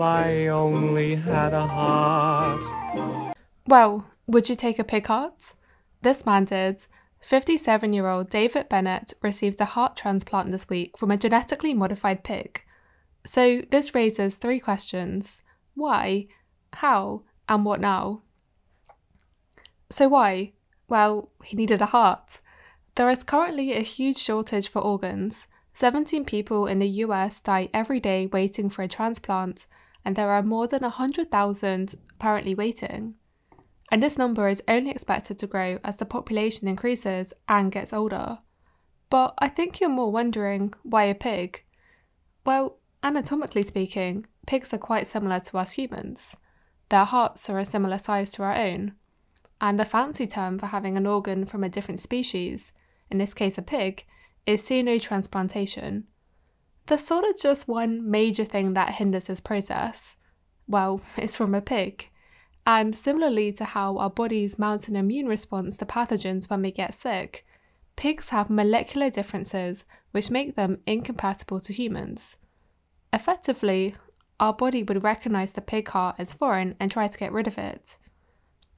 I only had a heart. Well, would you take a pig heart? This man did. 57 year old David Bennett received a heart transplant this week from a genetically modified pig. So, this raises three questions why, how, and what now? So, why? Well, he needed a heart. There is currently a huge shortage for organs. 17 people in the US die every day waiting for a transplant, and there are more than 100,000 apparently waiting. And this number is only expected to grow as the population increases and gets older. But I think you're more wondering why a pig? Well, anatomically speaking, pigs are quite similar to us humans. Their hearts are a similar size to our own. And the fancy term for having an organ from a different species, in this case a pig, is xenotransplantation. There's sort of just one major thing that hinders this process. Well, it's from a pig. And similarly to how our bodies mount an immune response to pathogens when we get sick, pigs have molecular differences which make them incompatible to humans. Effectively, our body would recognize the pig heart as foreign and try to get rid of it.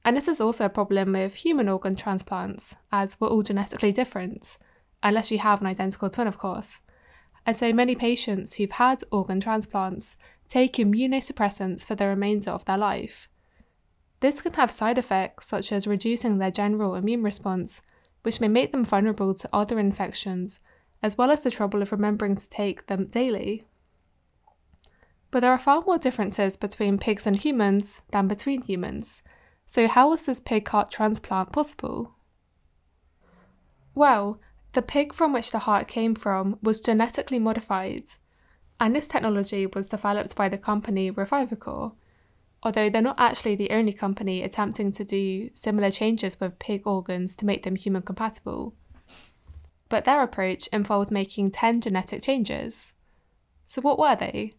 And this is also a problem with human organ transplants, as we're all genetically different, unless you have an identical twin, of course. And so many patients who've had organ transplants take immunosuppressants for the remainder of their life. This can have side effects such as reducing their general immune response, which may make them vulnerable to other infections, as well as the trouble of remembering to take them daily. But there are far more differences between pigs and humans than between humans. So, how was this pig heart transplant possible? Well, the pig from which the heart came from was genetically modified, and this technology was developed by the company Revivicor, although they're not actually the only company attempting to do similar changes with pig organs to make them human compatible. But their approach involved making 10 genetic changes. So, what were they?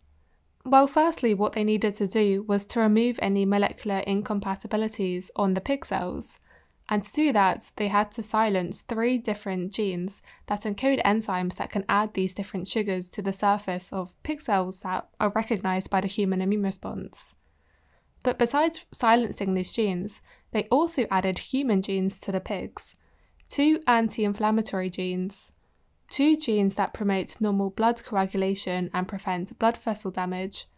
Well, firstly, what they needed to do was to remove any molecular incompatibilities on the pig cells. And to do that, they had to silence three different genes that encode enzymes that can add these different sugars to the surface of pig cells that are recognized by the human immune response. But besides silencing these genes, they also added human genes to the pigs two anti inflammatory genes, two genes that promote normal blood coagulation and prevent blood vessel damage,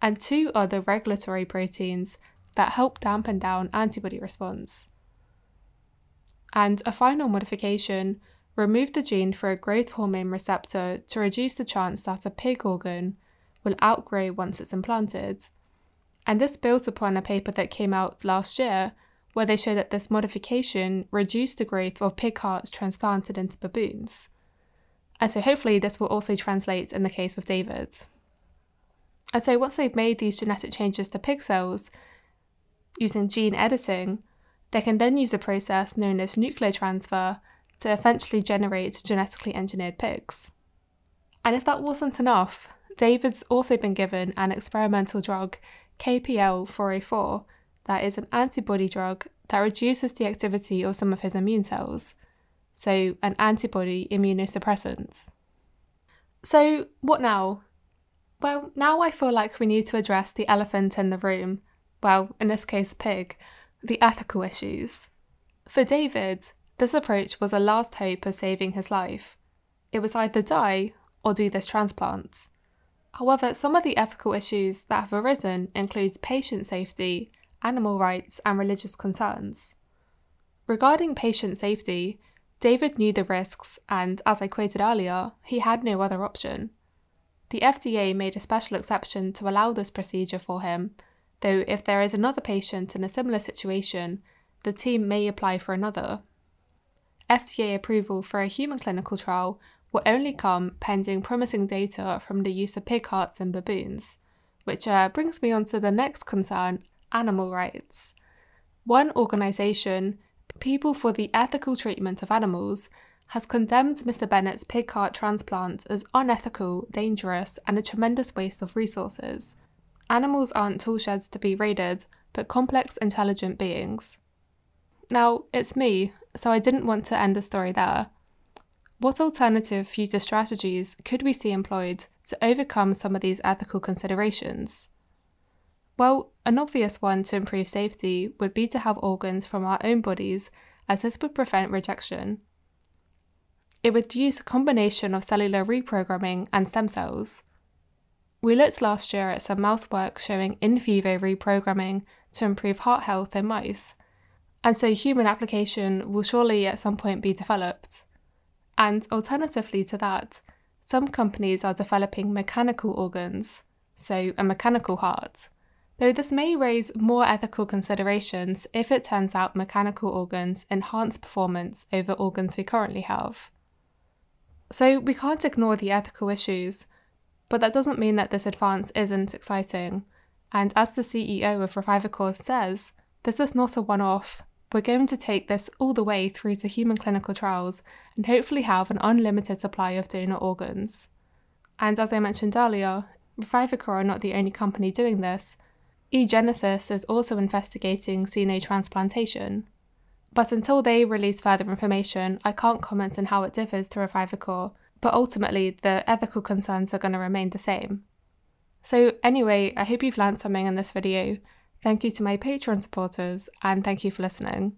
and two other regulatory proteins that help dampen down antibody response. And a final modification removed the gene for a growth hormone receptor to reduce the chance that a pig organ will outgrow once it's implanted. And this builds upon a paper that came out last year where they showed that this modification reduced the growth of pig hearts transplanted into baboons. And so hopefully this will also translate in the case with David. And so once they've made these genetic changes to pig cells using gene editing, they can then use a process known as nuclear transfer to eventually generate genetically engineered pigs. And if that wasn't enough, David's also been given an experimental drug, KPL 404, that is an antibody drug that reduces the activity of some of his immune cells so an antibody immunosuppressant. So, what now? Well, now I feel like we need to address the elephant in the room, well, in this case, pig, the ethical issues. For David, this approach was a last hope of saving his life. It was either die or do this transplant. However, some of the ethical issues that have arisen include patient safety, animal rights, and religious concerns. Regarding patient safety, David knew the risks, and as I quoted earlier, he had no other option. The FDA made a special exception to allow this procedure for him, though if there is another patient in a similar situation, the team may apply for another. FDA approval for a human clinical trial will only come pending promising data from the use of pig hearts in baboons, which uh, brings me on to the next concern animal rights. One organisation People for the Ethical Treatment of Animals has condemned Mr. Bennett's pig heart transplant as unethical, dangerous, and a tremendous waste of resources. Animals aren't toolsheds to be raided, but complex, intelligent beings. Now, it's me, so I didn't want to end the story there. What alternative future strategies could we see employed to overcome some of these ethical considerations? Well, an obvious one to improve safety would be to have organs from our own bodies, as this would prevent rejection. It would use a combination of cellular reprogramming and stem cells. We looked last year at some mouse work showing in vivo reprogramming to improve heart health in mice, and so human application will surely at some point be developed. And alternatively to that, some companies are developing mechanical organs, so a mechanical heart, though this may raise more ethical considerations if it turns out mechanical organs enhance performance over organs we currently have. So we can't ignore the ethical issues, but that doesn't mean that this advance isn't exciting. And as the CEO of Revivicor says, this is not a one off. We're going to take this all the way through to human clinical trials and hopefully have an unlimited supply of donor organs. And as I mentioned earlier, Revivicor are not the only company doing this, eGenesis is also investigating xenotransplantation. But until they release further information, I can't comment on how it differs to Revivicor, but ultimately the ethical concerns are going to remain the same. So anyway, I hope you've learned something in this video. Thank you to my Patreon supporters, and thank you for listening.